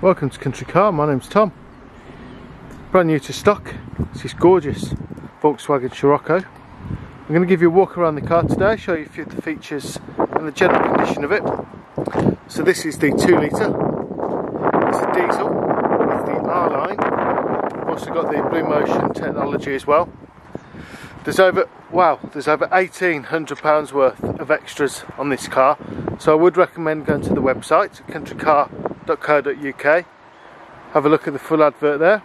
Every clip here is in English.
Welcome to Country Car, my name's Tom. Brand new to stock, it's this gorgeous Volkswagen Scirocco. I'm going to give you a walk around the car today, show you a few of the features and the general condition of it. So this is the 2 litre, it's a diesel with the R-Line. We've also got the Blue Motion technology as well. There's over, wow, there's over £1,800 worth of extras on this car. So I would recommend going to the website, countrycar.com www.car.co.uk have a look at the full advert there.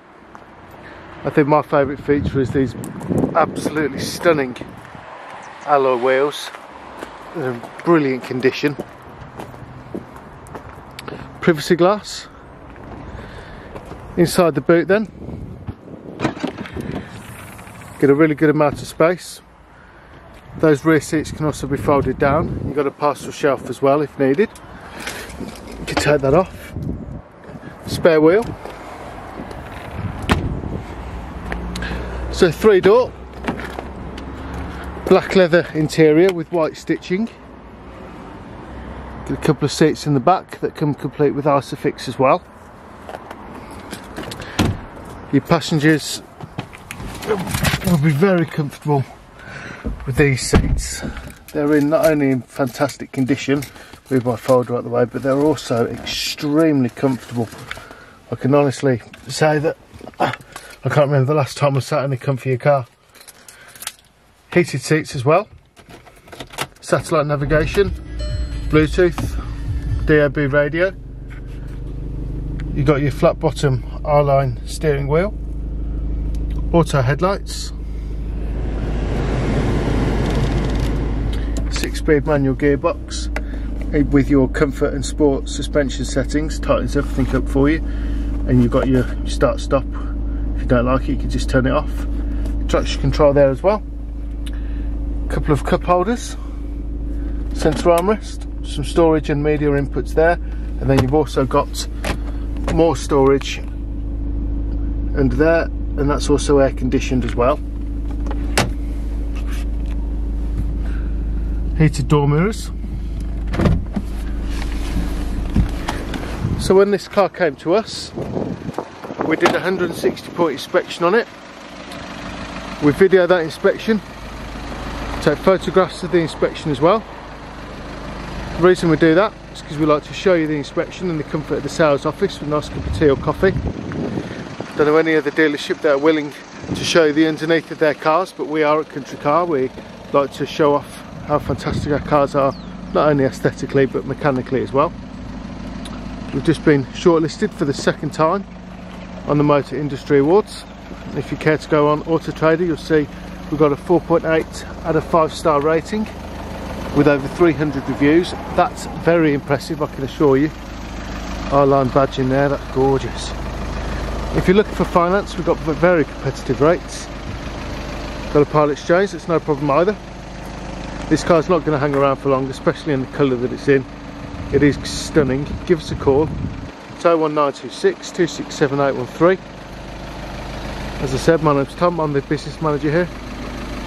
I think my favourite feature is these absolutely stunning alloy wheels. They're in brilliant condition. Privacy glass. Inside the boot then. Get a really good amount of space. Those rear seats can also be folded down. You've got a parcel shelf as well if needed you can take that off spare wheel. So three door, black leather interior with white stitching. Got a couple of seats in the back that come complete with Isofix as well. Your passengers will be very comfortable with these seats. They're in not only in fantastic condition, move my folder out the way, but they're also extremely comfortable. I can honestly say that I can't remember the last time I sat in a comfy car. Heated seats as well, satellite navigation, Bluetooth, DAB radio. You've got your flat bottom R-line steering wheel, auto headlights, six speed manual gearbox Eh, with your comfort and sport suspension settings, tightens everything up for you and you've got your start stop. If you don't like it you can just turn it off. Traction control there as well. Couple of cup holders center armrest some storage and media inputs there and then you've also got more storage under there and that's also air conditioned as well. Heated door mirrors So when this car came to us, we did a 160 point inspection on it. We video that inspection, take photographs of the inspection as well. The reason we do that is because we like to show you the inspection and the comfort of the sales office with a nice cup of tea or coffee. Don't know any other dealership that are willing to show you the underneath of their cars, but we are at Country Car. We like to show off how fantastic our cars are, not only aesthetically but mechanically as well. We've just been shortlisted for the second time on the Motor Industry Awards. If you care to go on Auto Trader, you'll see we've got a 4.8 out of 5 star rating with over 300 reviews. That's very impressive, I can assure you. R-Line badge in there, that's gorgeous. If you're looking for finance, we've got very competitive rates. Got a part exchange, it's no problem either. This car's not going to hang around for long, especially in the colour that it's in. It is stunning. Give us a call. It's 01926 267813. As I said, my name's Tom. I'm the business manager here.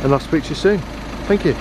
And I'll speak to you soon. Thank you.